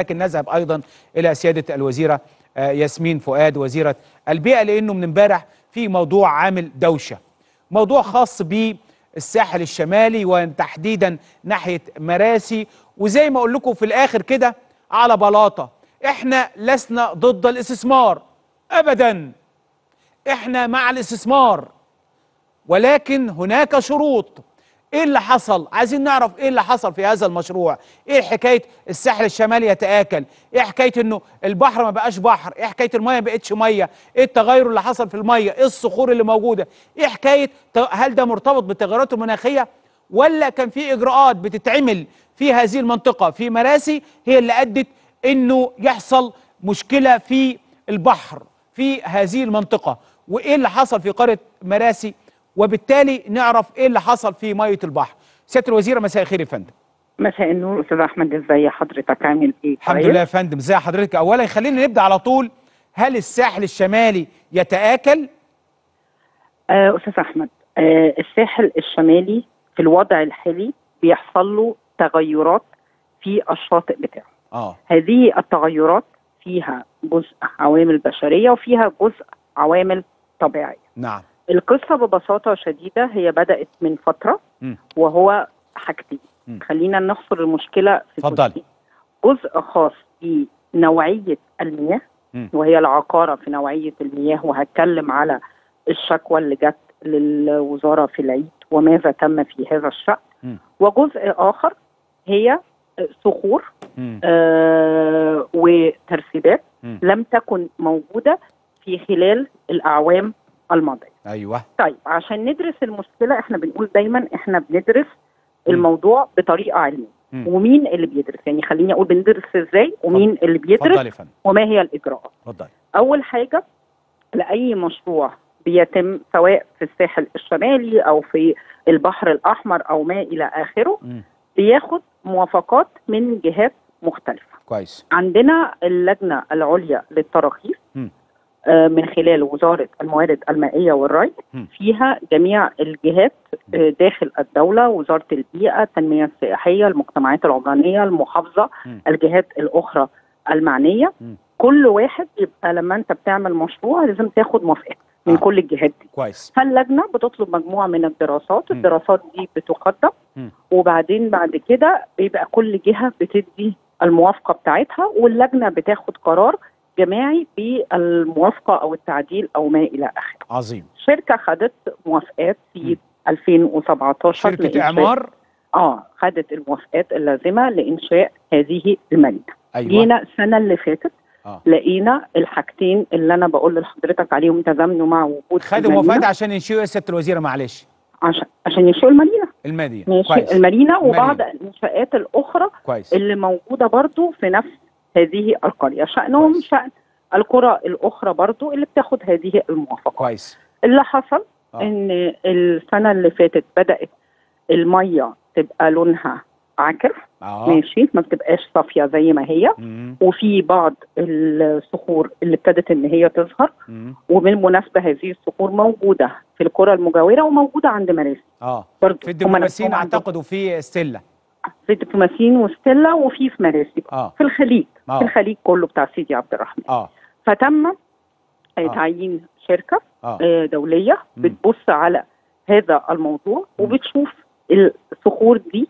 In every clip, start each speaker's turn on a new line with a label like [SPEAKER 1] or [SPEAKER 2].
[SPEAKER 1] لكن نذهب أيضا إلى سيادة الوزيرة آه، ياسمين فؤاد وزيرة البيئة لأنه من امبارح في موضوع عامل دوشة. موضوع خاص بالساحل الشمالي وتحديدا ناحية مراسي. وزي ما أقول لكم في الآخر كده على بلاطة إحنا لسنا ضد الاستثمار ابدا. إحنا مع الاستثمار ولكن هناك شروط. إيه اللي حصل؟ عايزين نعرف إيه اللي حصل في هذا المشروع. إيه حكاية الساحل الشمالي يتآكل؟ إيه حكاية إنه البحر ما بقاش بحر؟ إيه حكاية المية ما بقتش مية؟ إيه التغير اللي حصل في المية؟ إيه الصخور اللي موجودة؟ إيه حكاية هل ده مرتبط بالتغيرات المناخية؟ ولا كان في إجراءات بتتعمل في هذه المنطقة في مراسي هي اللي أدت إنه يحصل مشكلة في البحر في هذه المنطقة. وإيه اللي حصل في قرية مراسي؟ وبالتالي نعرف إيه اللي حصل في ميه البحر. سيادة الوزيره مساء الخير يا فندم.
[SPEAKER 2] مساء النور أستاذ أحمد ازي حضرتك؟ عامل إيه؟
[SPEAKER 1] الحمد
[SPEAKER 2] كويس؟
[SPEAKER 1] لله يا فندم ازي حضرتك؟ اولا خلينا نبدأ على طول هل الساحل الشمالي يتآكل؟
[SPEAKER 2] آه أستاذ أحمد آه الساحل الشمالي في الوضع الحالي بيحصل له تغيرات في الشاطئ بتاعه.
[SPEAKER 1] آه.
[SPEAKER 2] هذه التغيرات فيها جزء عوامل بشرية وفيها جزء عوامل طبيعية.
[SPEAKER 1] نعم.
[SPEAKER 2] القصة ببساطة شديدة هي بدأت من فترة
[SPEAKER 1] مم.
[SPEAKER 2] وهو حاجتين. خلينا نحصر المشكلة في. جزئين. جزء خاص بنوعية المياه
[SPEAKER 1] مم.
[SPEAKER 2] وهي العقارة في نوعية المياه وهتكلم على الشكوى اللي جت للوزارة في العيد وماذا تم في هذا الشأن
[SPEAKER 1] مم.
[SPEAKER 2] وجزء آخر هي صخور. آه وترسيبات. لم تكن موجودة في خلال الأعوام الماضية
[SPEAKER 1] أيوه.
[SPEAKER 2] طيب عشان ندرس المشكلة إحنا بنقول دايما إحنا بندرس
[SPEAKER 1] مم.
[SPEAKER 2] الموضوع بطريقة
[SPEAKER 1] علمية.
[SPEAKER 2] ومين اللي بيدرس؟ يعني خليني أقول بندرس إزاي ومين اللي بيدرس وما هي الإجراءات.
[SPEAKER 1] اتفضلي.
[SPEAKER 2] أول حاجة لأي مشروع بيتم سواء في الساحل الشمالي أو في البحر الأحمر أو ما إلى آخره
[SPEAKER 1] مم.
[SPEAKER 2] بياخد موافقات من جهات مختلفة.
[SPEAKER 1] كويس.
[SPEAKER 2] عندنا اللجنة العليا للتراخيص من خلال وزارة الموارد المائية والري. فيها جميع الجهات آه، داخل الدولة وزارة البيئة التنمية السياحية المجتمعات العمرانية
[SPEAKER 1] المحافظة.
[SPEAKER 2] الجهات الأخرى
[SPEAKER 1] المعنية.
[SPEAKER 2] كل واحد يبقى لما انت بتعمل مشروع لازم تاخد موافقات من
[SPEAKER 1] آه.
[SPEAKER 2] كل الجهات دي
[SPEAKER 1] كويس
[SPEAKER 2] فاللجنه بتطلب مجموعة من الدراسات
[SPEAKER 1] مم.
[SPEAKER 2] الدراسات دي بتقدم. وبعدين بعد كده بيبقى كل جهة بتدي الموافقة بتاعتها واللجنة بتاخد قرار جماعي بالموافقة أو التعديل أو ما إلى آخره.
[SPEAKER 1] عظيم.
[SPEAKER 2] الشركة خدت موافقات. في 2017
[SPEAKER 1] شركة
[SPEAKER 2] لإنشاء-
[SPEAKER 1] إعمار؟
[SPEAKER 2] آه خدت الموافقات اللازمة لإنشاء هذه المدينة.
[SPEAKER 1] أيوه.
[SPEAKER 2] جينا السنة اللي فاتت
[SPEAKER 1] آه.
[SPEAKER 2] لقينا الحاجتين اللي أنا بقول لحضرتك عليهم تزامنوا مع وجود
[SPEAKER 1] خدوا موافقات عشان ينشئوا يا سياده الوزيرة معلش.
[SPEAKER 2] عشان عشان ينشئوا المدينة.
[SPEAKER 1] المدينة.
[SPEAKER 2] ماشي
[SPEAKER 1] كويس.
[SPEAKER 2] المدينة وبعض
[SPEAKER 1] المدينة.
[SPEAKER 2] الانشاءات الأخرى
[SPEAKER 1] كويس.
[SPEAKER 2] اللي موجودة برضو في نفس هذه القرية. شأنهم
[SPEAKER 1] كويس.
[SPEAKER 2] شأن القرى الأخرى برضو اللي بتاخد هذه الموافقات
[SPEAKER 1] كويس.
[SPEAKER 2] اللي حصل
[SPEAKER 1] آه.
[SPEAKER 2] إن السنة اللي فاتت بدأت المية تبقى لونها عكر
[SPEAKER 1] آه.
[SPEAKER 2] ماشي. ما بتبقاش صافية زي ما هي.
[SPEAKER 1] مم.
[SPEAKER 2] وفي بعض الصخور اللي ابتدت إن هي تظهر.
[SPEAKER 1] مم.
[SPEAKER 2] وبالمناسبة هذه الصخور موجودة في القرى المجاورة وموجودة عند مراسي.
[SPEAKER 1] آه.
[SPEAKER 2] برضه
[SPEAKER 1] في الدبلوماسيين
[SPEAKER 2] نفسهم عندهم-
[SPEAKER 1] اعتقد وفي ستيلا.
[SPEAKER 2] في الدبلوماسيين وستيلا وفي في مراسي
[SPEAKER 1] آه
[SPEAKER 2] في الخليج
[SPEAKER 1] آه.
[SPEAKER 2] في الخليج كله بتاع سيدي عبد الرحمن
[SPEAKER 1] آه
[SPEAKER 2] فتم
[SPEAKER 1] آه.
[SPEAKER 2] تعيين
[SPEAKER 1] شركة
[SPEAKER 2] آه آه،
[SPEAKER 1] دولية.
[SPEAKER 2] بتبص على هذا الموضوع وبتشوف الصخور دي.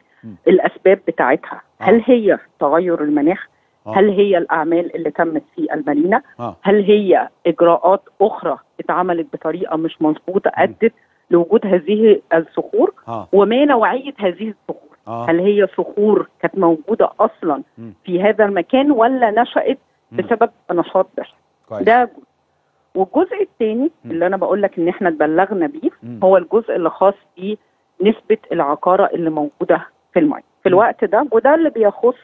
[SPEAKER 2] الأسباب بتاعتها
[SPEAKER 1] آه.
[SPEAKER 2] هل هي تغير المناخ
[SPEAKER 1] آه.
[SPEAKER 2] هل هي الأعمال اللي تمت في المدينة
[SPEAKER 1] آه
[SPEAKER 2] هل هي إجراءات أخرى اتعملت بطريقة مش
[SPEAKER 1] مظبوطة.
[SPEAKER 2] أدت لوجود هذه الصخور
[SPEAKER 1] آه
[SPEAKER 2] وما نوعية هذه الصخور
[SPEAKER 1] آه
[SPEAKER 2] هل هي صخور كانت موجودة أصلا
[SPEAKER 1] مم.
[SPEAKER 2] في هذا المكان ولا
[SPEAKER 1] نشأت.
[SPEAKER 2] بسبب نشاط بشري ده جزء والجزء الثاني. اللي أنا بقول لك إن إحنا اتبلغنا بيه
[SPEAKER 1] مم.
[SPEAKER 2] هو الجزء اللي خاص بنسبة العقارة اللي موجودة في المية في. الوقت ده وده اللي بيخص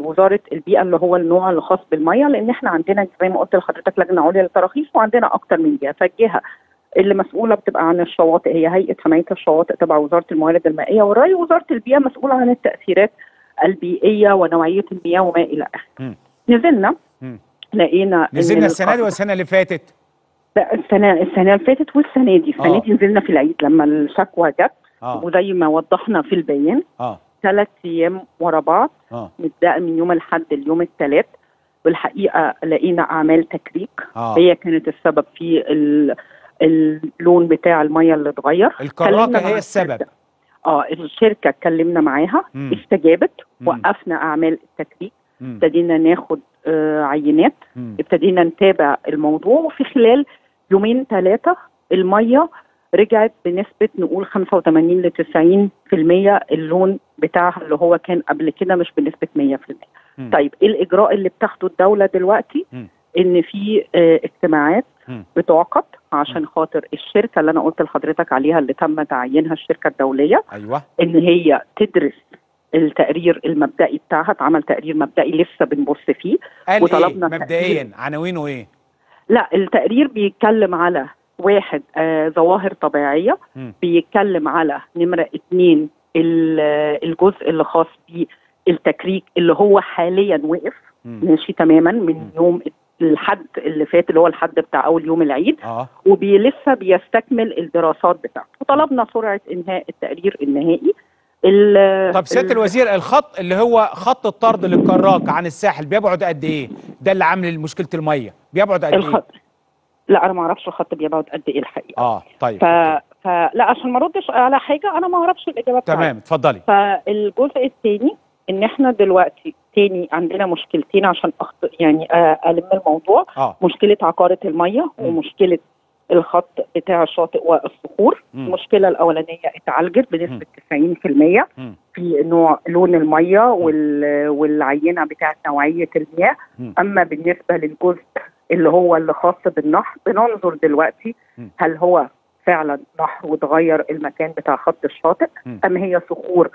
[SPEAKER 2] وزارة البيئة اللي هو النوع اللي خاص بالمية لأن إحنا عندنا زي ما قلت لحضرتك لجنة عليا للتراخيص وعندنا أكتر من جهة فالجهة اللي مسؤولة بتبقى عن الشواطئ هي هيئة حماية الشواطئ تبع وزارة الموارد المائية والري ووزاره البيئة مسؤولة عن التأثيرات البيئية ونوعية المياه وما إلى
[SPEAKER 1] آخره.
[SPEAKER 2] نزلنا. لقينا
[SPEAKER 1] نزلنا السنة دي والسنة اللي فاتت؟
[SPEAKER 2] لا السنة السنة اللي فاتت والسنة دي. السنة
[SPEAKER 1] آه.
[SPEAKER 2] دي نزلنا في العيد لما الشكوى جت
[SPEAKER 1] آه.
[SPEAKER 2] وزي ما وضحنا في البيان
[SPEAKER 1] آه.
[SPEAKER 2] ثلاث أيام ورا بعض نبدا من يوم الأحد ليوم الثلاث بالحقيقة لقينا أعمال تكريك.
[SPEAKER 1] آه.
[SPEAKER 2] هي كانت السبب في ال- اللون بتاع المية اللي اتغير الكراكة
[SPEAKER 1] هي السبب
[SPEAKER 2] الشركة. آه الشركة اتكلمنا معاها
[SPEAKER 1] مم.
[SPEAKER 2] استجابت
[SPEAKER 1] مم.
[SPEAKER 2] وقفنا أعمال التكريك. ابتدينا ناخد آه عينات
[SPEAKER 1] مم.
[SPEAKER 2] ابتدينا نتابع الموضوع وفي خلال يومين ثلاثة المية رجعت بنسبة نقول 85 ل 90% اللون بتاعها اللي هو كان قبل كده مش بنسبة 100%
[SPEAKER 1] مم.
[SPEAKER 2] طيب إيه الإجراء اللي بتاخده الدولة دلوقتي
[SPEAKER 1] مم.
[SPEAKER 2] إن في آه، اجتماعات. بتعقد عشان خاطر الشركة اللي أنا قلت لحضرتك عليها اللي تم تعيينها الشركة الدولية
[SPEAKER 1] أيوه.
[SPEAKER 2] إن هي تدرس التقرير المبدئي بتاعها اتعمل تقرير مبدئي لسه بنبص فيه.
[SPEAKER 1] قال
[SPEAKER 2] وطلبنا
[SPEAKER 1] إيه مبدئيا عناوينه إيه؟
[SPEAKER 2] لا التقرير بيتكلم على واحد آه ظواهر طبيعية.
[SPEAKER 1] مم.
[SPEAKER 2] بيتكلم على نمرة اتنين ال- الجزء اللي خاص بالتكريك اللي هو حاليا وقف. ماشي تماما. من يوم الحد اللي فات اللي هو الحد بتاع أول يوم العيد
[SPEAKER 1] آه.
[SPEAKER 2] ولسه بيستكمل الدراسات بتاعته. وطلبنا سرعة إنهاء التقرير النهائي. ال-
[SPEAKER 1] طب سيادة
[SPEAKER 2] ال-
[SPEAKER 1] الوزير الخط اللي هو خط الطرد للكراك عن الساحل بيبعد قد إيه؟ ده اللي عامل مشكلة المية. بيبعد قد إيه؟
[SPEAKER 2] الخط لا أنا ما أعرفش الخط بيبعد قد إيه الحقيقة.
[SPEAKER 1] آه طيب
[SPEAKER 2] ف... فلا عشان ما أردش على حاجة أنا ما أعرفش الاجابه
[SPEAKER 1] تمام اتفضلي.
[SPEAKER 2] فالجزء الثاني إن إحنا دلوقتي تاني عندنا مشكلتين عشان أخط... يعني آه، ألم الموضوع
[SPEAKER 1] آه
[SPEAKER 2] مشكلة عقارة المية
[SPEAKER 1] مم.
[SPEAKER 2] ومشكلة الخط بتاع الشاطئ والصخور
[SPEAKER 1] مم.
[SPEAKER 2] المشكلة الأولانية اتعالجت بنسبة 90%
[SPEAKER 1] مم.
[SPEAKER 2] في نوع لون المية وال... والعينة بتاعت نوعية المياه
[SPEAKER 1] مم.
[SPEAKER 2] أما بالنسبة للجزء اللي هو اللي خاص بالنهر بننظر دلوقتي
[SPEAKER 1] مم.
[SPEAKER 2] هل هو فعلا نهر وتغير المكان بتاع خط الشاطئ
[SPEAKER 1] مم.
[SPEAKER 2] أم هي صخور آه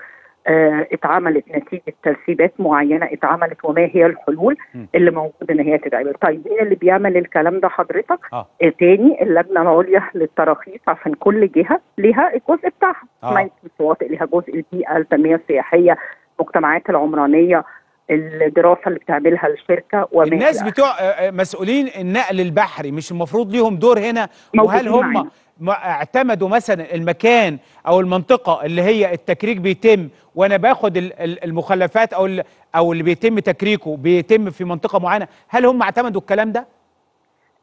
[SPEAKER 2] اتعملت نتيجة ترسيبات معينة اتعملت وما هي الحلول. اللي موجودة إن هي تتعمل. طيب مين اللي بيعمل الكلام ده حضرتك؟ آه. تاني؟ اللجنة العليا للتراخيص عشان كل جهة ليها الجزء بتاعها.
[SPEAKER 1] آه.
[SPEAKER 2] الشواطئ ليها جزء البيئة التنمية السياحية المجتمعات العمرانية الدراسة اللي بتعملها الشركة وما
[SPEAKER 1] الناس بتوع آه، آه، مسؤولين النقل البحري مش المفروض ليهم دور هنا؟ وهل هم
[SPEAKER 2] معانا.
[SPEAKER 1] اعتمدوا مثلا المكان أو المنطقة اللي هي التكريك بيتم وأنا باخد ال- ال- المخلفات أو أو اللي بيتم تكريكه بيتم في منطقة معينة. هل هم اعتمدوا الكلام ده؟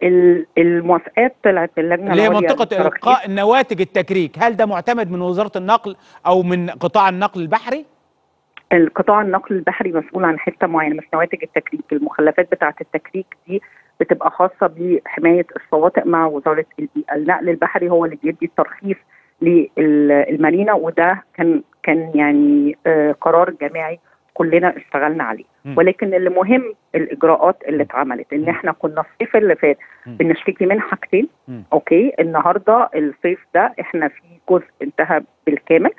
[SPEAKER 2] ال- الموافقات طلعت من اللجنه
[SPEAKER 1] اللي هي
[SPEAKER 2] منطقة.
[SPEAKER 1] إلقاء نواتج التكريك هل ده معتمد من وزارة النقل أو من قطاع النقل البحري؟
[SPEAKER 2] القطاع النقل البحري مسؤول عن حتة معينة مش نواتج التكريك. المخلفات بتاعة التكريك دي بتبقى خاصة بحماية الشواطئ مع وزارة البيئه النقل البحري هو اللي بيدي الترخيص للمارينا وده كان كان يعني آه، قرار جماعي كلنا اشتغلنا عليه. ولكن اللي مهم الإجراءات اللي اتعملت. إن إحنا كنا الصيف اللي فات. بنشتكي من حاجتين. أوكي؟ النهارده الصيف ده إحنا في جزء انتهى بالكامل.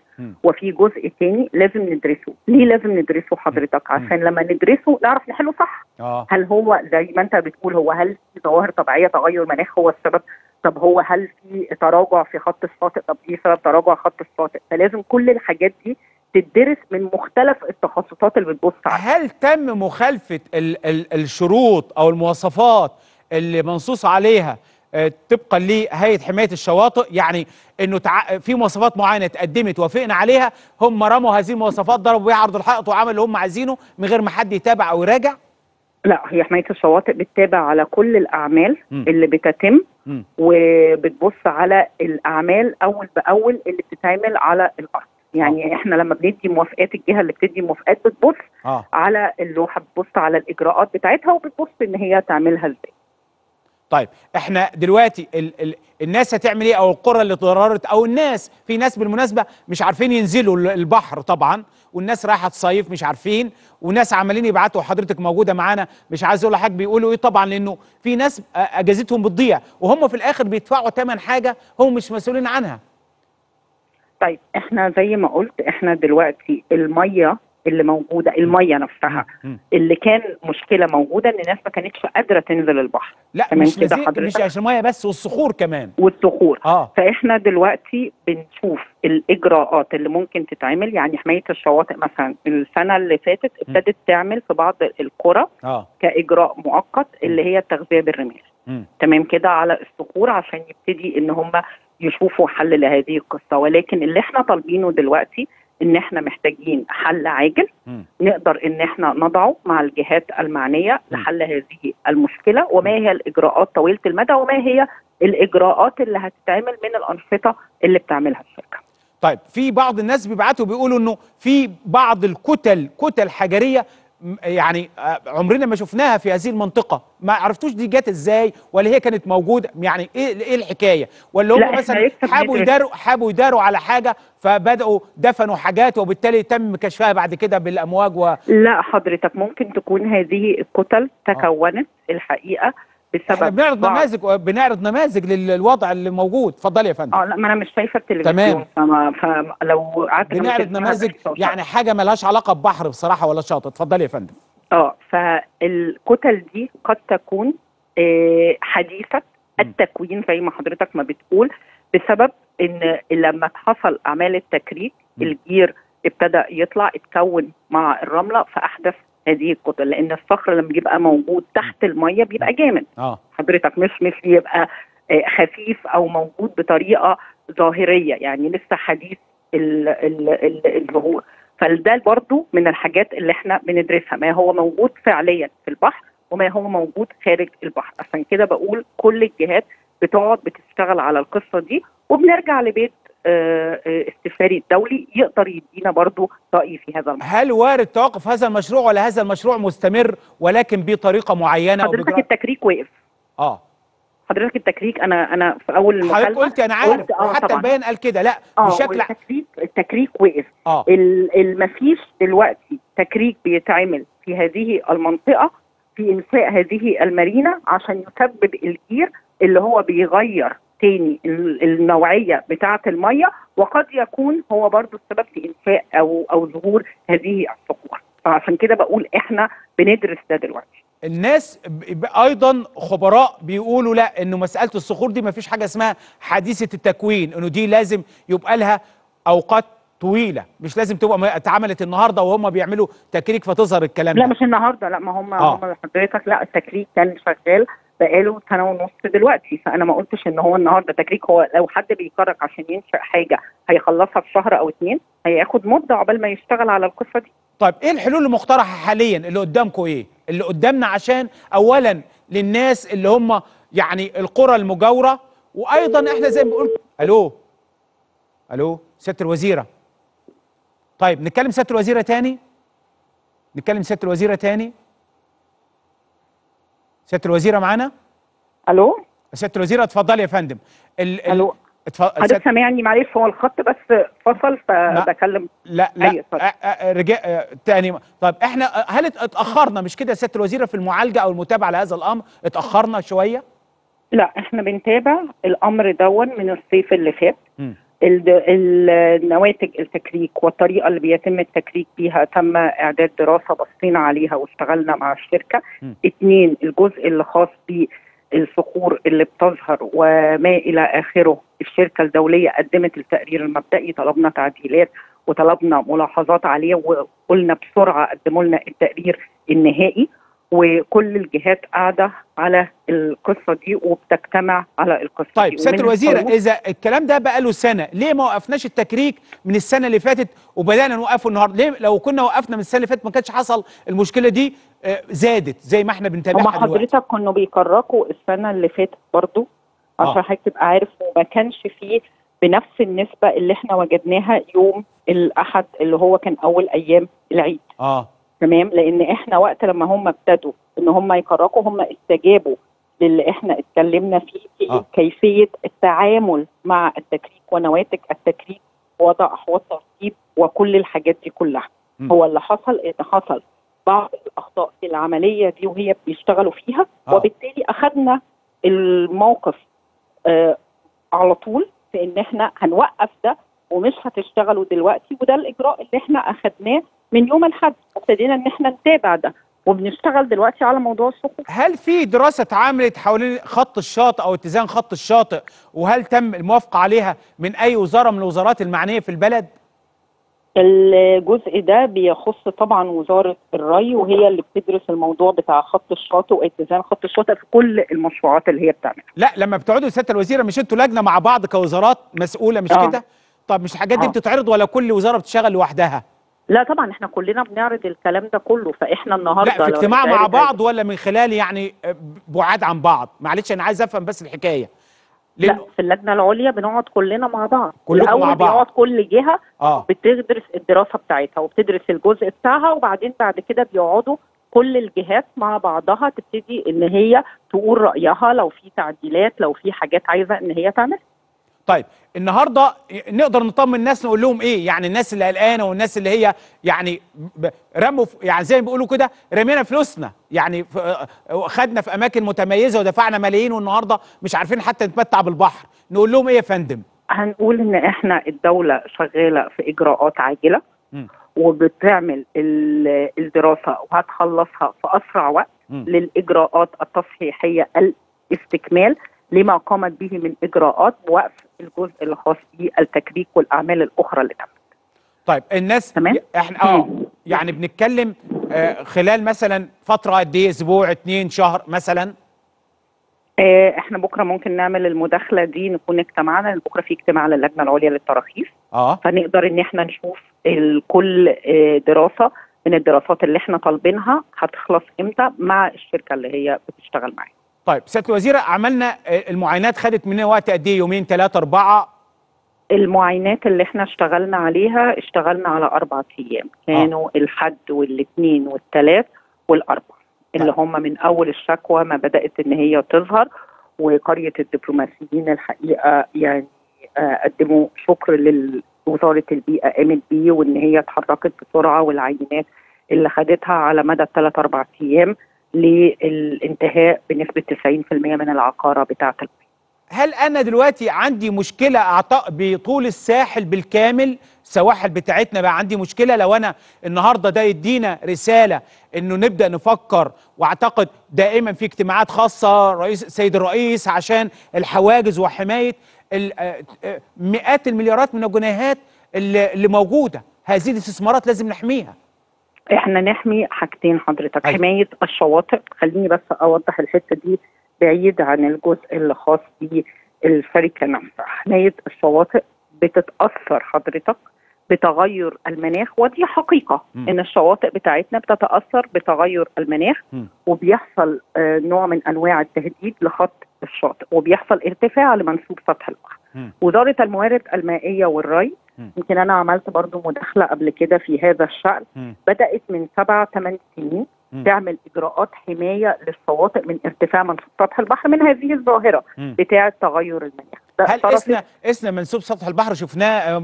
[SPEAKER 2] وفي جزء تاني لازم ندرسه. ليه لازم ندرسه حضرتك. عشان لما ندرسه نعرف نحله صح.
[SPEAKER 1] آه.
[SPEAKER 2] هل هو زي ما أنت بتقول هو هل في ظواهر طبيعية تغير مناخ هو السبب؟ طب هو هل في تراجع في خط الشاطئ؟ طب إيه سبب تراجع خط الشاطئ؟ فلازم كل الحاجات دي تدرس من مختلف التخصصات اللي بتبص عليها
[SPEAKER 1] هل تم مخالفة ال ال الشروط أو المواصفات اللي منصوص عليها آه، طبقا لهيئة حماية الشواطئ يعني إنه تع... في مواصفات معينة اتقدمت وافقنا عليها هم رموا هذه المواصفات ضربوا بيها عرض الحائط وعملوا اللي هم عايزينه من غير ما حد يتابع أو يراجع
[SPEAKER 2] لا هي حماية الشواطئ بتتابع على كل الأعمال
[SPEAKER 1] مم.
[SPEAKER 2] اللي بتتم
[SPEAKER 1] مم.
[SPEAKER 2] وبتبص على الأعمال أول بأول اللي بتتعمل على الأرض يعني إحنا لما بندي موافقات الجهة اللي بتدي موافقات بتبص
[SPEAKER 1] آه.
[SPEAKER 2] على اللوحة بتبص على الإجراءات بتاعتها وبتبص إن هي تعملها إزاي.
[SPEAKER 1] طيب إحنا دلوقتي ال ال الناس هتعمل إيه؟ أو القرى اللي اتضررت أو الناس في ناس بالمناسبة مش عارفين ينزلوا ال- البحر طبعا والناس رايحة تصيف مش عارفين وناس عمالين يبعتوا حضرتك موجودة معانا مش عايز أقول لحضرتك بيقولوا إيه طبعا لأنه في ناس أجازتهم بتضيع وهم في الآخر بيدفعوا ثمن حاجة هم مش مسؤولين عنها.
[SPEAKER 2] طيب إحنا زي ما قلت إحنا دلوقتي المية اللي موجودة المية نفسها. اللي كان مشكلة موجودة إن الناس ما كانتش قادرة تنزل البحر.
[SPEAKER 1] لا مش
[SPEAKER 2] كده حضرتك؟
[SPEAKER 1] مش عشان المية بس والصخور كمان.
[SPEAKER 2] والصخور.
[SPEAKER 1] آه.
[SPEAKER 2] فإحنا دلوقتي بنشوف الإجراءات اللي ممكن تتعمل. يعني حماية الشواطئ مثلا السنة اللي فاتت ابتدت تعمل في بعض القرى
[SPEAKER 1] آه.
[SPEAKER 2] كإجراء مؤقت اللي هي التغذية بالرمال. تمام كده على الصخور عشان يبتدي إن هم يشوفوا حل لهذه القصة. ولكن اللي إحنا طالبينه دلوقتي إن إحنا محتاجين حل عاجل
[SPEAKER 1] مم.
[SPEAKER 2] نقدر إن إحنا نضعه مع الجهات المعنية لحل هذه المشكلة وما هي الإجراءات طويلة المدى وما هي الإجراءات اللي هتتعمل من الأنشطة اللي بتعملها الشركة.
[SPEAKER 1] طيب في بعض الناس بيبعتوا بيقولوا إنه في بعض الكتل كتل حجرية م- يعني آه، عمرنا ما شفناها في هذه المنطقة. ما عرفتوش دي جت إزاي ولا هي كانت موجودة. يعني إيه إيه الحكاية؟ ولا
[SPEAKER 2] لا،
[SPEAKER 1] هم مثلا حابوا. يداروا حابوا يداروا على حاجة فبدأوا دفنوا حاجات وبالتالي تم كشفها بعد كده بالأمواج و
[SPEAKER 2] لا حضرتك ممكن تكون هذه الكتل تكونت
[SPEAKER 1] الحقيقة.
[SPEAKER 2] بسبب
[SPEAKER 1] بنعرض
[SPEAKER 2] بعض-
[SPEAKER 1] نماذج بنعرض نماذج للوضع اللي موجود. اتفضلي يا فندم.
[SPEAKER 2] آه لا ما أنا مش شايفة التلفزيون
[SPEAKER 1] تمام.
[SPEAKER 2] فما فلو قعدت
[SPEAKER 1] بنعرض نماذج يعني حاجة ملهاش علاقة ببحر بصراحة ولا شاطئ. اتفضلي يا فندم.
[SPEAKER 2] آه فالكتل دي قد تكون آه، حديثة التكوين زي ما حضرتك ما بتقول بسبب إن لما حصل أعمال التكريك. الجير ابتدى يطلع اتكون مع الرملة فأحدث هذه الكتل لأن الصخر لما بيبقى موجود تحت المية بيبقى جامد.
[SPEAKER 1] آه.
[SPEAKER 2] حضرتك مش مش بيبقى آه، خفيف أو موجود بطريقة ظاهرية يعني لسه حديث ال- ال- ال- الظهور. فده برضو من الحاجات اللي إحنا بندرسها ما هو موجود فعليا في البحر وما هو موجود خارج البحر. عشان كده بقول كل الجهات بتقعد بتشتغل على القصة دي وبنرجع لبيت آه، آه، استشاري الدولي يقدر يدينا برضو رأي في هذا الموضوع.
[SPEAKER 1] هل وارد توقف هذا المشروع ولا هذا المشروع مستمر ولكن بطريقة معينة
[SPEAKER 2] حضرتك التكريك وقف
[SPEAKER 1] آه.
[SPEAKER 2] حضرتك التكريك أنا أنا في أول
[SPEAKER 1] حضرتك
[SPEAKER 2] المكالمه
[SPEAKER 1] قلت أنا عارف.
[SPEAKER 2] قلت آه طبعاً.
[SPEAKER 1] البيان قال كده. لا
[SPEAKER 2] آه
[SPEAKER 1] بشكل
[SPEAKER 2] التكريك التكريك وقف
[SPEAKER 1] آه.
[SPEAKER 2] ال- المفيش دلوقتي تكريك بيتعمل في هذه المنطقة في انشاء هذه المارينا عشان يسبب الجير اللي هو بيغير تاني ال- النوعية بتاعة المية وقد يكون هو برضو السبب في إنشاء أو أو ظهور هذه الصخور. فعشان كده بقول إحنا بندرس ده دلوقتي.
[SPEAKER 1] الناس أيضا خبراء بيقولوا لا إنه مسألة الصخور دي ما فيش حاجة اسمها حديثة التكوين إنه دي لازم يبقى لها أوقات طويلة. مش لازم تبقى اتعملت النهارده وهم بيعملوا تكريك فتظهر الكلام
[SPEAKER 2] لا
[SPEAKER 1] ده
[SPEAKER 2] مش النهارده لا ما هم
[SPEAKER 1] آه.
[SPEAKER 2] هم حضرتك لا التكريك كان شغال بقاله سنة ونص دلوقتي فأنا ما قلتش إن هو النهارده تكريك هو لو حد بيقرر عشان ينشأ حاجة هيخلصها في شهر أو اتنين هياخد مدة عقبال ما يشتغل على القصة دي.
[SPEAKER 1] طيب إيه الحلول المقترحه حاليا؟ اللي قدامكم إيه؟ اللي قدامنا عشان اولا للناس اللي هم يعني القرى المجاورة وأيضا إحنا زي ما قلت ألو؟ ألو؟ سياده الوزيرة. طيب نتكلم سياده الوزيرة تاني؟ نتكلم سياده الوزيرة تاني؟ سياده الوزيرة معانا؟
[SPEAKER 2] ألو؟
[SPEAKER 1] سياده الوزيرة اتفضلي يا فندم. ال ال
[SPEAKER 2] ألو؟
[SPEAKER 1] اتفضل
[SPEAKER 2] حضرتك سامعني؟ معلش هو الخط بس فصل فبكلم
[SPEAKER 1] لا لا رجع تاني طيب إحنا هل ات- اتأخرنا؟ مش كده يا سياده الوزيرة في المعالجة أو المتابعة لهذا الأمر اتأخرنا شوية؟
[SPEAKER 2] لا إحنا بنتابع الأمر دون من الصيف اللي فات. النواتج التكريك والطريقة اللي بيتم التكريك بيها تم إعداد دراسة بصينا عليها واشتغلنا مع الشركة.
[SPEAKER 1] م.
[SPEAKER 2] اثنين الجزء اللي خاص بالصخور اللي بتظهر وما إلى آخره. الشركة الدولية قدمت التقرير المبدئي طلبنا تعديلات وطلبنا ملاحظات عليه وقلنا بسرعة قدموا لنا التقرير النهائي. وكل الجهات قاعدة على القصة دي وبتجتمع على القصة
[SPEAKER 1] طيب
[SPEAKER 2] دي
[SPEAKER 1] سيادة
[SPEAKER 2] ومن
[SPEAKER 1] الوزيره إذا الكلام ده بقى له سنة ليه ما وقفناش التكريك من السنة اللي فاتت وبدأنا نوقفه النهارده؟ ليه لو كنا وقفنا من السنة اللي فاتت ما كانش حصل المشكلة دي آه، زادت زي ما
[SPEAKER 2] إحنا
[SPEAKER 1] بنتابعها دلوقتي؟
[SPEAKER 2] حضرتك كانوا بيكركوا السنة اللي فاتت برضو
[SPEAKER 1] آه.
[SPEAKER 2] عشان حضرتك تبقى عارف وما كانش فيه بنفس النسبة اللي إحنا وجدناها يوم الأحد اللي هو كان أول أيام العيد.
[SPEAKER 1] آه.
[SPEAKER 2] تمام لأن إحنا وقت لما هم ابتدوا إن هم يكركوا هم استجابوا للي إحنا اتكلمنا فيه في
[SPEAKER 1] آه.
[SPEAKER 2] كيفية التعامل مع التكريك ونواتج التكريك وضع احواض ترتيب وكل الحاجات دي كلها
[SPEAKER 1] م.
[SPEAKER 2] هو اللي حصل إن حصل بعض الأخطاء في العملية دي وهي بيشتغلوا فيها
[SPEAKER 1] آه.
[SPEAKER 2] وبالتالي اخذنا الموقف آه على طول في إن إحنا هنوقف ده ومش هتشتغلوا دلوقتي وده الإجراء اللي إحنا اخذناه من يوم الاحد ابتدينا إن إحنا نتابع ده. وبنشتغل دلوقتي على موضوع الصفوف
[SPEAKER 1] هل في دراسة اتعملت حوالين خط الشاطئ أو اتزان خط الشاطئ؟ وهل تم الموافقة عليها من أي وزارة من الوزارات المعنية في البلد؟
[SPEAKER 2] الجزء ده بيخص طبعا وزارة الري وهي اللي بتدرس الموضوع بتاع خط الشاطئ واتزان خط الشاطئ في كل المشروعات اللي هي بتعملها.
[SPEAKER 1] لا لما بتقعدوا سيادة الوزيرة مش أنتوا لجنة مع بعض كوزارات مسؤولة مش
[SPEAKER 2] آه.
[SPEAKER 1] كده؟ طب مش الحاجات دي
[SPEAKER 2] آه.
[SPEAKER 1] بتتعرض ولا كل وزارة بتشتغل لوحدها؟
[SPEAKER 2] لا طبعا إحنا كلنا بنعرض الكلام ده كله فإحنا النهارده
[SPEAKER 1] لا في اجتماع مع بعض ولا من خلال يعني آه، بعاد عن بعض؟ معلش أنا عايز أفهم بس الحكاية.
[SPEAKER 2] لا في اللجنة العليا بنقعد كلنا مع بعض.
[SPEAKER 1] كلكم مع بعض.
[SPEAKER 2] بيقعد كل جهة
[SPEAKER 1] آه.
[SPEAKER 2] بتدرس الدراسة بتاعتها وبتدرس الجزء بتاعها وبعدين بعد كده بيقعدوا كل الجهات مع بعضها تبتدي إن هي تقول رأيها لو في تعديلات لو في حاجات عايزة إن هي تعمل
[SPEAKER 1] طيب النهارده نقدر نطمن الناس نقول لهم إيه يعني الناس اللي قلقانة والناس اللي هي يعني رموا يعني زي ما بيقولوا كده رمينا فلوسنا يعني آه، خدنا في أماكن متميزة ودفعنا ملايين والنهارده مش عارفين حتى نتمتع بالبحر نقول لهم إيه يا فندم
[SPEAKER 2] هنقول إن إحنا الدولة شغالة في إجراءات
[SPEAKER 1] عاجلة.
[SPEAKER 2] وبتعمل ال- الدراسة وهتخلصها في أسرع وقت. للإجراءات التصحيحية الاستكمال لما قامت به من إجراءات بوقف الجزء الخاص بالتكبيك والأعمال الأخرى اللي تمت.
[SPEAKER 1] طيب الناس
[SPEAKER 2] تمام.
[SPEAKER 1] إحنا
[SPEAKER 2] آه.
[SPEAKER 1] يعني بنتكلم آه خلال مثلا فترة قد إيه؟ أسبوع اتنين شهر مثلا؟
[SPEAKER 2] آه، إحنا بكرة ممكن نعمل المداخلة دي نكون اجتمعنا بكرة في اجتماع للجنة العليا للتراخيص.
[SPEAKER 1] آه.
[SPEAKER 2] فنقدر إن إحنا نشوف كل آه، دراسة من الدراسات اللي إحنا طالبينها هتخلص إمتى مع الشركة اللي هي بتشتغل معاها
[SPEAKER 1] طيب سياده الوزيره عملنا آه، المعاينات خدت مننا وقت قد إيه؟ يومين ثلاثة أربعة؟
[SPEAKER 2] المعاينات اللي إحنا اشتغلنا عليها اشتغلنا على أربع أيام. كانوا الحد والاثنين والثلاث والأربع اللي
[SPEAKER 1] طيب.
[SPEAKER 2] هم من أول الشكوى ما بدأت إن هي تظهر وقرية الدبلوماسيين الحقيقة يعني آه، قدموا شكر لوزاره البيئة قامت بيه وإن هي اتحركت بسرعة والعينات اللي خدتها على مدى الثلاث أربع أيام. للانتهاء بنسبة 90% من العقارة بتاعة.
[SPEAKER 1] هل أنا دلوقتي عندي مشكلة أعطاء بطول الساحل بالكامل السواحل بتاعتنا بقى عندي مشكلة لو أنا النهارده ده يدينا رسالة إنه نبدأ نفكر وأعتقد دائما في اجتماعات خاصة رئيس سيد الرئيس عشان الحواجز وحماية آه، آه، مئات المليارات من الجنيهات اللي اللي موجودة هذه الاستثمارات لازم نحميها
[SPEAKER 2] إحنا نحمي حاجتين حضرتك
[SPEAKER 1] أيوة.
[SPEAKER 2] حماية الشواطئ خليني بس أوضح الحتة دي بعيد عن الجزء اللي خاص بالشركة نفسها حماية الشواطئ بتتأثر حضرتك بتغير المناخ ودي حقيقة
[SPEAKER 1] مم.
[SPEAKER 2] إن الشواطئ بتاعتنا بتتأثر بتغير المناخ
[SPEAKER 1] مم.
[SPEAKER 2] وبيحصل آه، نوع من أنواع التهديد لخط الشاطئ وبيحصل ارتفاع لمنسوب سطح البحر
[SPEAKER 1] مم.
[SPEAKER 2] وزاره الموارد المائية والري. يمكن أنا عملت برضو مداخلة قبل كده في هذا
[SPEAKER 1] الشأن.
[SPEAKER 2] بدأت من سبع ثمان سنين. تعمل إجراءات حماية للشواطئ من ارتفاع منسوب سطح البحر من هذه
[SPEAKER 1] الظاهرة.
[SPEAKER 2] بتاعه تغير المناخ
[SPEAKER 1] هل اسنا اسنا منسوب سطح البحر شفناه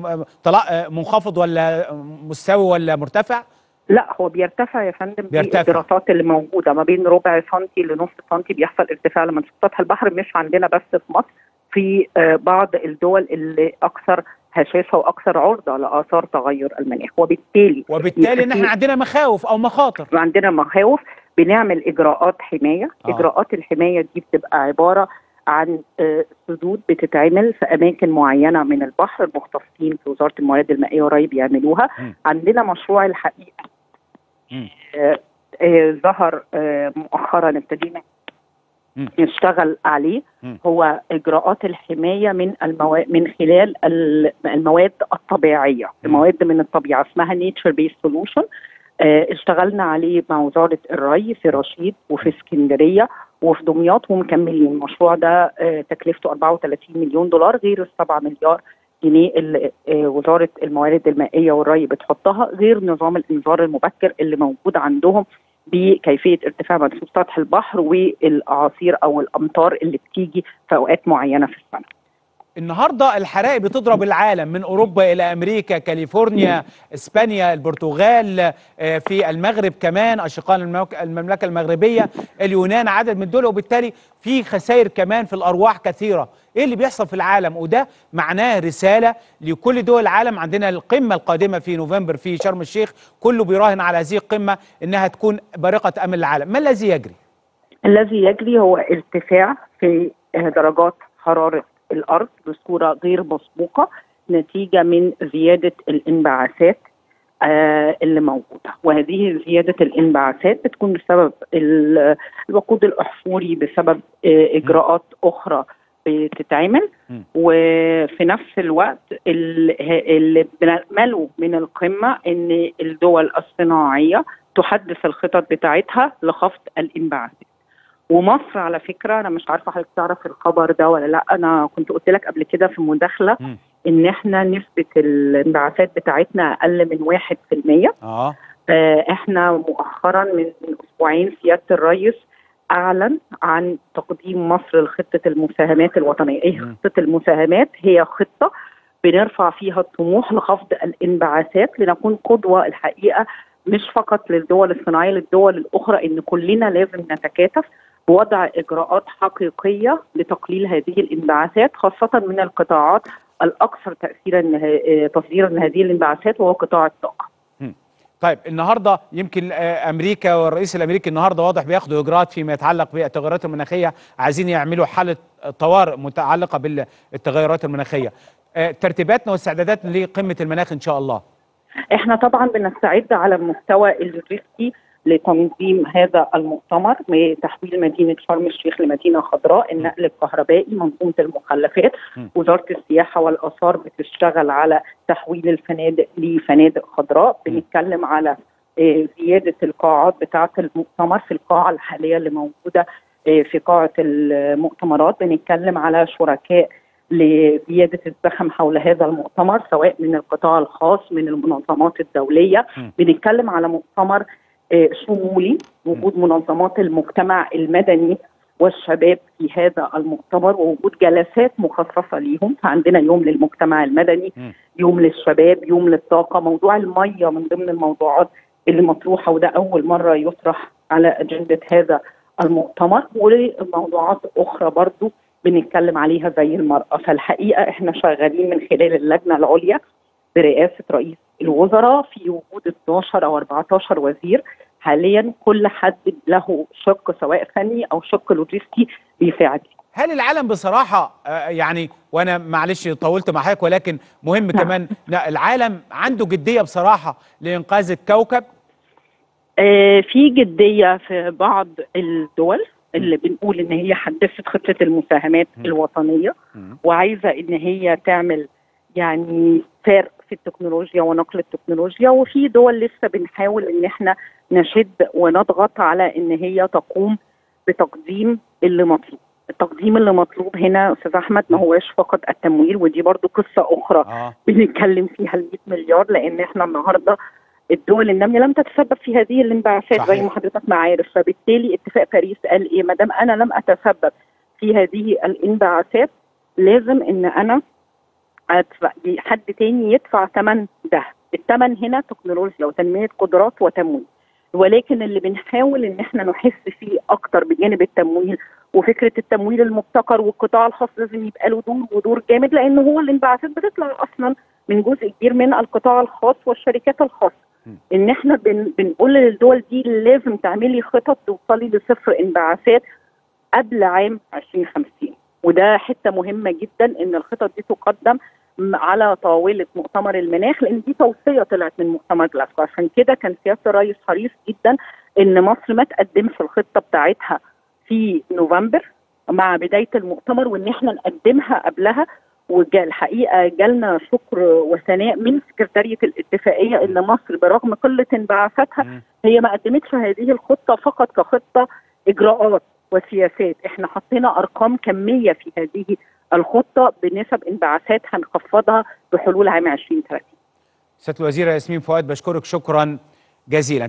[SPEAKER 1] آه، منخفض ولا مستوي ولا مرتفع؟
[SPEAKER 2] لا هو بيرتفع يا فندم
[SPEAKER 1] بيرتفع.
[SPEAKER 2] بالدراسات اللي موجودة ما بين ربع سنتي لنص سنتي بيحصل ارتفاع لمنسوب سطح البحر مش عندنا بس في مصر في آه، بعض الدول اللي أكثر هشاشة وأكثر عرضة لآثار تغير المناخ وبالتالي
[SPEAKER 1] وبالتالي إن
[SPEAKER 2] إحنا
[SPEAKER 1] عندنا مخاوف أو مخاطر
[SPEAKER 2] عندنا مخاوف بنعمل إجراءات حماية
[SPEAKER 1] آه.
[SPEAKER 2] إجراءات الحماية دي بتبقى عبارة عن آه، سدود بتتعمل في أماكن معينة من البحر المختصين في وزارة الموارد المائية والري بيعملوها
[SPEAKER 1] مم.
[SPEAKER 2] عندنا مشروع الحقيقة
[SPEAKER 1] مم.
[SPEAKER 2] آه، آه، ظهر آه، مؤخرا ابتدينا. نشتغل عليه. هو إجراءات الحماية من المواد من خلال ال- المواد الطبيعية. المواد من الطبيعة اسمها nature-based solution اشتغلنا عليه مع وزارة الري في رشيد وفي اسكندرية وفي دمياط ومكملين. المشروع ده آه، تكلفته 34 مليون دولار غير ال 7 مليار جنيه اللي آه، وزارة الموارد المائية والري بتحطها غير نظام الإنذار المبكر اللي موجود عندهم بكيفية ارتفاع سطح البحر والأعاصير أو الأمطار اللي بتيجي في أوقات معينة في السنة.
[SPEAKER 1] النهارده الحرائق بتضرب العالم من أوروبا إلى أمريكا كاليفورنيا إسبانيا البرتغال آه، في المغرب كمان أشقاء المملك- المملكة المغربية اليونان عدد من دول وبالتالي في خسائر كمان في الأرواح كثيرة. إيه اللي بيحصل في العالم؟ وده معناه رسالة لكل دول العالم. عندنا القمة القادمة في نوفمبر في شرم الشيخ كله بيراهن على هذه القمة إنها تكون بارقة أمن العالم. ما الذي يجري؟
[SPEAKER 2] الذي يجري هو ارتفاع في درجات حرارة الأرض بصورة غير مسبوقة نتيجة من زيادة الانبعاثات آه اللي موجودة. وهذه زيادة الانبعاثات بتكون بسبب ال- الوقود الأحفوري بسبب آه إجراءات أخرى بتتعمل. وفي نفس الوقت ال- اللي بنأمله من القمة إن الدول الصناعية تحدث الخطط بتاعتها لخفض الانبعاثات. ومصر على فكرة أنا مش عارفة حضرتك تعرف الخبر ده ولا لأ أنا كنت قلت لك قبل كده في مداخلة
[SPEAKER 1] مم.
[SPEAKER 2] إن إحنا نسبة الانبعاثات بتاعتنا أقل من واحد في المية
[SPEAKER 1] آه
[SPEAKER 2] آه، إحنا مؤخرا من أسبوعين سيادة الرئيس أعلن عن تقديم مصر لخطة المساهمات الوطنية،
[SPEAKER 1] إيه.
[SPEAKER 2] خطة المساهمات؟ هي خطة بنرفع فيها الطموح لخفض الانبعاثات لنكون قدوة الحقيقة مش فقط للدول الصناعية للدول الأخرى إن كلنا لازم نتكاتف بوضع إجراءات حقيقية لتقليل هذه الانبعاثات خاصة من القطاعات الأكثر تاثيرا آه، تصديرا لهذه الانبعاثات وهو قطاع الطاقة.
[SPEAKER 1] طيب النهارده يمكن آه، أمريكا والرئيس الأمريكي النهارده واضح بياخدوا إجراءات فيما يتعلق بالتغيرات المناخية عايزين يعملوا حالة طوارئ متعلقة بالتغيرات المناخية. آه، ترتيباتنا واستعداداتنا لقمة المناخ إن شاء الله.
[SPEAKER 2] إحنا طبعا بنستعد على المستوى اللوجستي لتنظيم هذا المؤتمر بتحويل مدينة شرم الشيخ لمدينة خضراء النقل الكهربائي منظومة المخلفات. وزارة السياحة والآثار بتشتغل على تحويل الفنادق لفنادق خضراء. بنتكلم على آه، زيادة القاعات بتاعة المؤتمر في القاعة الحالية اللي موجودة آه، في قاعة المؤتمرات بنتكلم على شركاء لزيادة الزخم حول هذا المؤتمر سواء من القطاع الخاص من المنظمات الدولية
[SPEAKER 1] م.
[SPEAKER 2] بنتكلم على مؤتمر شمولي وجود منظمات المجتمع المدني والشباب في هذا المؤتمر ووجود جلسات مخصصة ليهم. فعندنا يوم للمجتمع المدني. يوم للشباب يوم للطاقة. موضوع المية من ضمن الموضوعات اللي مطروحة وده أول مرة يطرح على أجندة هذا المؤتمر. وموضوعات أخرى برضو بنتكلم عليها زي المرأة. فالحقيقة إحنا شغالين من خلال اللجنة العليا برئاسة رئيس الوزراء في وجود 12 أو 14 وزير حاليا كل حد له شق سواء فني أو شق لوجستي بيساعد.
[SPEAKER 1] هل العالم بصراحة آه، يعني وأنا معلش طولت مع حضرتك ولكن مهم
[SPEAKER 2] نعم.
[SPEAKER 1] كمان لا العالم عنده جدية بصراحة لإنقاذ الكوكب
[SPEAKER 2] آه، في جدية في بعض الدول اللي بنقول إن هي حدثت خطة المساهمات
[SPEAKER 1] م.
[SPEAKER 2] الوطنية وعايزة إن هي تعمل يعني فرق في التكنولوجيا ونقل التكنولوجيا وفي دول لسه بنحاول إن إحنا نشد ونضغط على إن هي تقوم بتقديم اللي مطلوب. التقديم اللي مطلوب هنا أستاذ أحمد ما هواش فقط التمويل ودي برضو قصة أخرى
[SPEAKER 1] آه.
[SPEAKER 2] بنتكلم فيها ال 100 مليار لأن إحنا النهارده الدول النامية لم تتسبب في هذه الانبعاثات زي. ما حضرتك ما عارف. فبالتالي اتفاق باريس قال إيه ما دام أنا لم أتسبب في هذه الانبعاثات لازم إن أنا حد تاني يدفع ثمن ده. الثمن هنا تكنولوجيا وتنمية قدرات وتمويل. ولكن اللي بنحاول إن إحنا نحس فيه أكتر بجانب التمويل وفكرة التمويل المبتكر والقطاع الخاص لازم يبقى له دور ودور جامد لأن هو الانبعاثات بتطلع أصلا من جزء كبير من القطاع الخاص والشركات
[SPEAKER 1] الخاصة.
[SPEAKER 2] إن إحنا بن بنقول للدول دي لازم تعملي خطط توصلي لصفر انبعاثات قبل عام 2050 وده حتة مهمة جدا إن الخطط دي تقدم على طاولة مؤتمر المناخ لأن دي توصية طلعت من مؤتمر جلاسكو. عشان كده كان سياده الرئيس حريص جدا إن مصر ما تقدمش الخطة بتاعتها في نوفمبر مع بداية المؤتمر وإن إحنا نقدمها قبلها. والحقيقة جالنا شكر وثناء من سكرتارية الاتفاقية إن مصر برغم قلة انبعاثاتها. هي ما قدمتش هذه الخطة فقط كخطة إجراءات وسياسات. إحنا حطينا أرقام كمية في هذه الخطة بنسب انبعاثات هنخفضها بحلول عام 2030
[SPEAKER 1] سيادة الوزيره ياسمين فؤاد بشكرك شكرا جزيلا.